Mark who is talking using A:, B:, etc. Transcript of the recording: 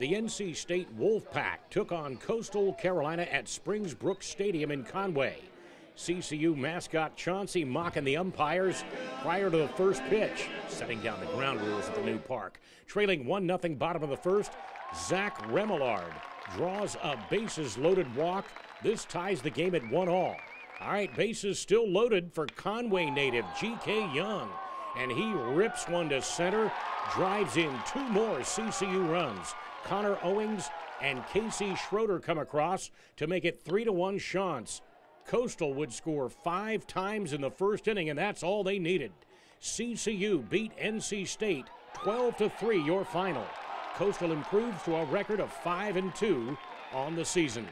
A: The NC State Wolfpack took on Coastal Carolina at Springs Brooks Stadium in Conway. CCU mascot Chauncey mocking the umpires prior to the first pitch, setting down the ground rules at the new park. Trailing 1 0 bottom of the first, Zach Remillard draws a bases loaded walk. This ties the game at 1 all. All right, bases still loaded for Conway native G.K. Young. And he rips one to center, drives in two more CCU runs. Connor Owings and Casey Schroeder come across to make it 3 to 1 Chants. Coastal would score five times in the first inning, and that's all they needed. CCU beat NC State 12 to 3, your final. Coastal improves to a record of 5 and 2 on the season.